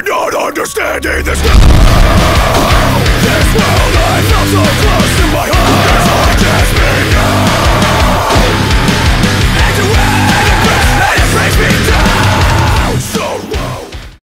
I'm not understanding this.